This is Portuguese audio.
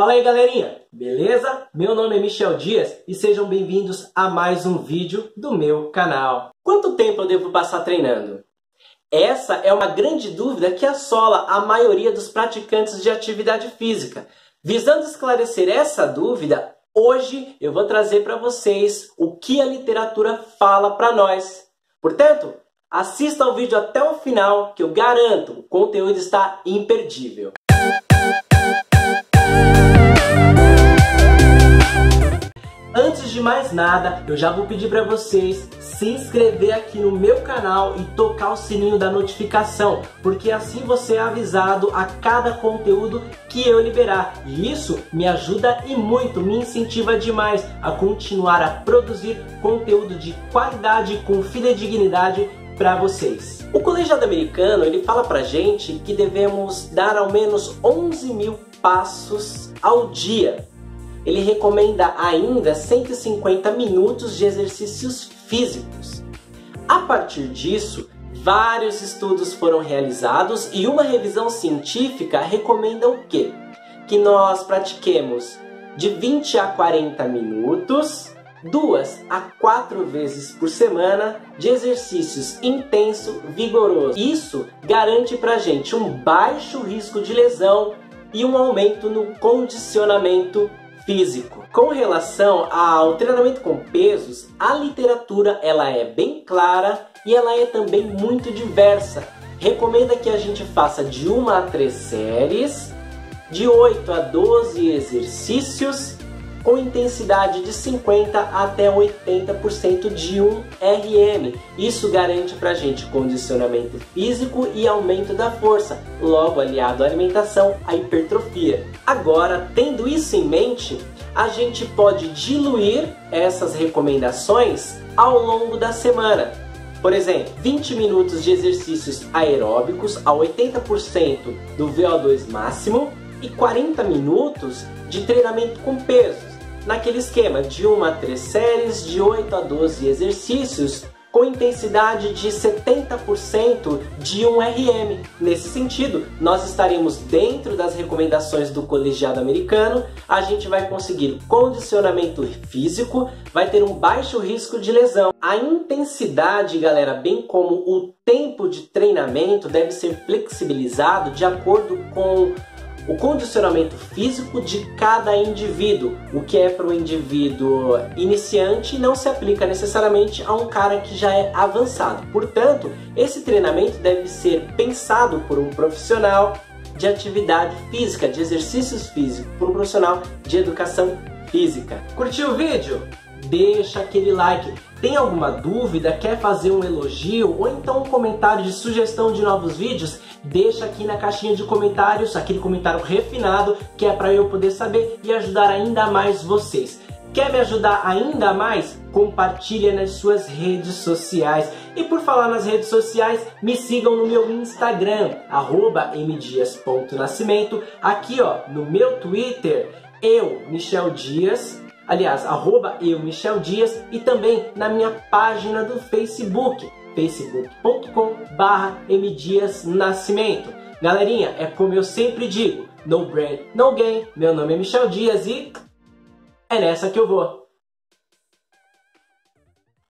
Fala aí galerinha, beleza? Meu nome é Michel Dias e sejam bem-vindos a mais um vídeo do meu canal. Quanto tempo eu devo passar treinando? Essa é uma grande dúvida que assola a maioria dos praticantes de atividade física. Visando esclarecer essa dúvida, hoje eu vou trazer para vocês o que a literatura fala para nós. Portanto, assista ao vídeo até o final que eu garanto, o conteúdo está imperdível. Mais nada, eu já vou pedir para vocês se inscrever aqui no meu canal e tocar o sininho da notificação, porque assim você é avisado a cada conteúdo que eu liberar. E isso me ajuda e muito, me incentiva demais a continuar a produzir conteúdo de qualidade com fidedignidade para vocês. O colegiado americano ele fala pra gente que devemos dar ao menos 11 mil passos ao dia ele recomenda ainda 150 minutos de exercícios físicos. A partir disso, vários estudos foram realizados e uma revisão científica recomenda o quê? Que nós pratiquemos de 20 a 40 minutos, duas a quatro vezes por semana de exercícios intenso, vigoroso. Isso garante pra gente um baixo risco de lesão e um aumento no condicionamento físico. Com relação ao treinamento com pesos, a literatura ela é bem clara e ela é também muito diversa. Recomenda que a gente faça de 1 a 3 séries, de 8 a 12 exercícios com intensidade de 50 até 80% de 1 RM. Isso garante para a gente condicionamento físico e aumento da força, logo aliado à alimentação, à hipertrofia. Agora, tendo isso em mente, a gente pode diluir essas recomendações ao longo da semana. Por exemplo, 20 minutos de exercícios aeróbicos a 80% do VO2 máximo e 40 minutos de treinamento com pesos naquele esquema de 1 a 3 séries, de 8 a 12 exercícios, com intensidade de 70% de 1 RM. Nesse sentido, nós estaremos dentro das recomendações do colegiado americano, a gente vai conseguir condicionamento físico, vai ter um baixo risco de lesão. A intensidade, galera, bem como o tempo de treinamento deve ser flexibilizado de acordo com o condicionamento físico de cada indivíduo. O que é para o indivíduo iniciante não se aplica necessariamente a um cara que já é avançado. Portanto, esse treinamento deve ser pensado por um profissional de atividade física, de exercícios físicos, por um profissional de educação física. Curtiu o vídeo? Deixa aquele like. Tem alguma dúvida? Quer fazer um elogio ou então um comentário de sugestão de novos vídeos? Deixa aqui na caixinha de comentários aquele comentário refinado que é para eu poder saber e ajudar ainda mais vocês. Quer me ajudar ainda mais? Compartilha nas suas redes sociais. E por falar nas redes sociais, me sigam no meu Instagram, mdias.nascimento. Aqui ó, no meu Twitter, eu, Michel Dias, aliás, arroba eu, Michel Dias, e também na minha página do Facebook, facebook.com barra mdiasnascimento. Galerinha, é como eu sempre digo, no brand, no gain. Meu nome é Michel Dias e é nessa que eu vou.